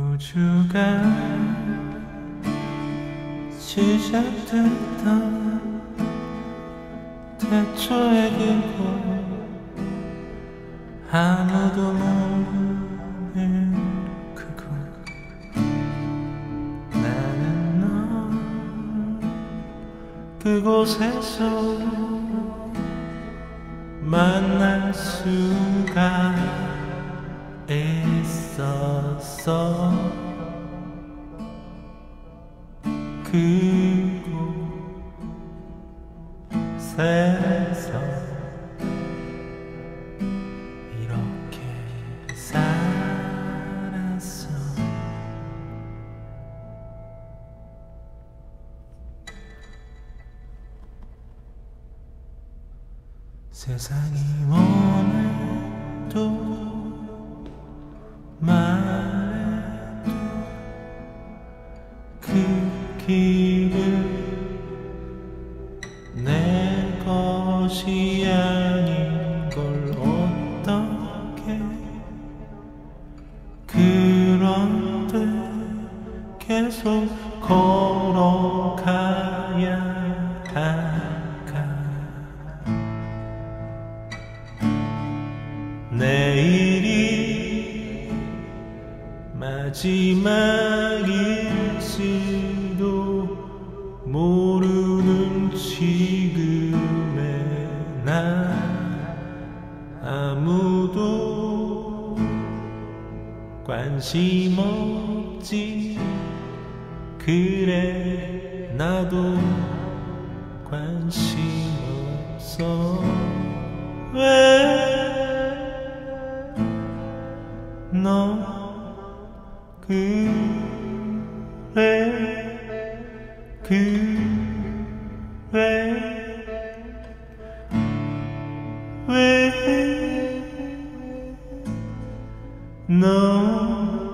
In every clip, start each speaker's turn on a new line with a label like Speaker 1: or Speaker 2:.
Speaker 1: 우주가 시작됐던 태초의 그곳 아무도 모르는 그곳. 나는 너 그곳에서 만날 수가 있 었어. 그곳에서 이렇게 살았어. 세상이 오늘도 내 것이 아닌 걸 어떻게 그런데 계속 걸어가야 할까? 내일이 마지막 관심 없지. 그래 나도 관심 없어. 왜너 그래? 그 왜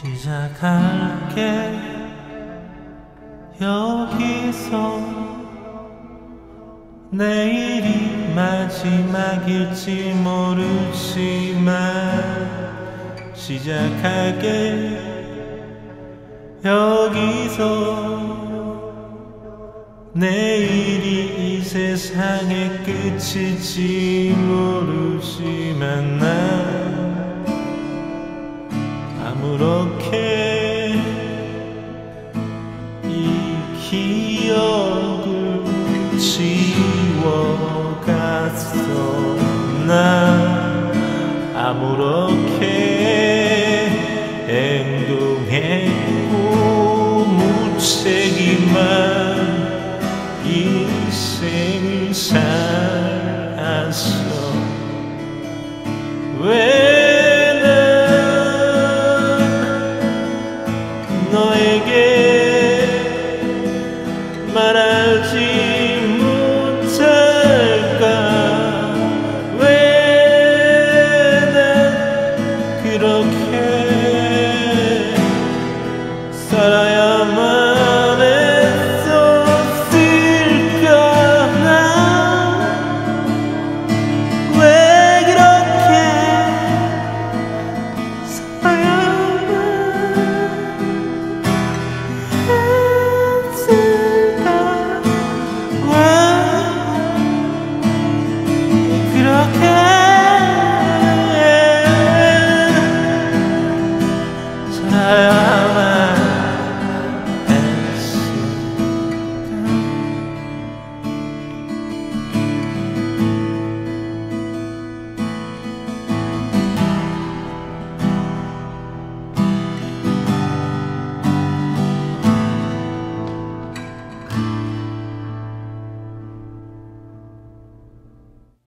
Speaker 1: 시작할게. 여기서 내일이 마지막일지 모르지만 시작할게. 여기서 내일이 이 세상의 끝일지 모르지 그렇게 이 기억을 지워갔어 나? 아무렇게 행동했고 무책임한 인생을 살았어. 왜 Narayana